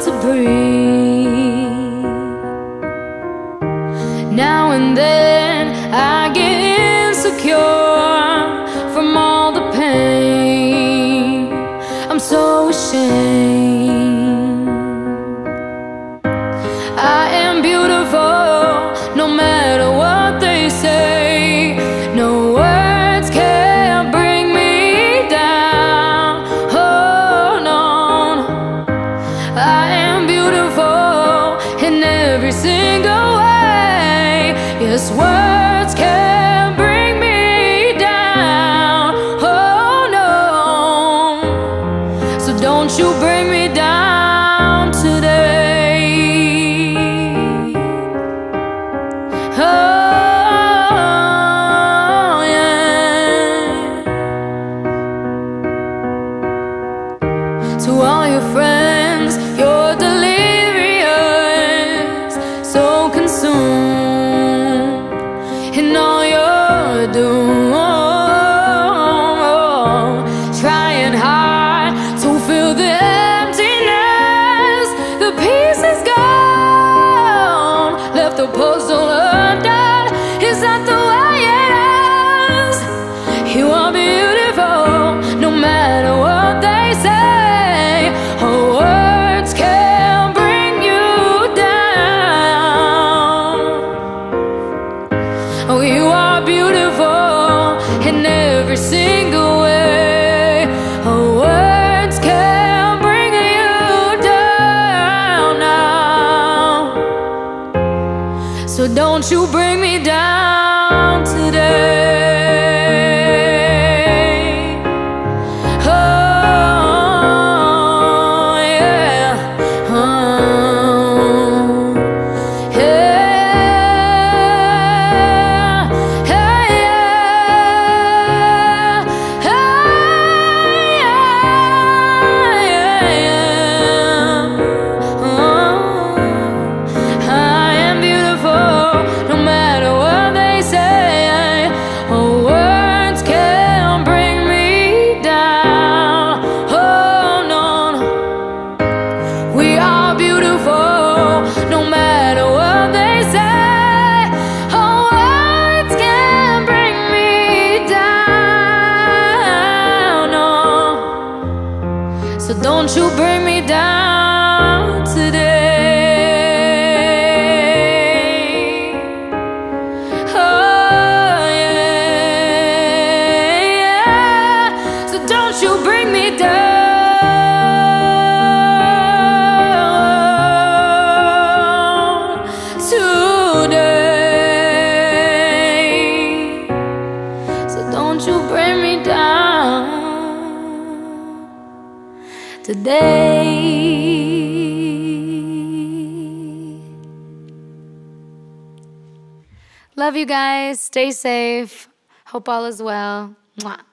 to breathe. Don't you bring me down today? Oh, yeah. To all your friends Is that the way it ends? You are beautiful, no matter what they say. Oh, words can bring you down. Oh, you are beautiful in every single. So don't you bring me down. today. Love you guys. Stay safe. Hope all is well. Mwah.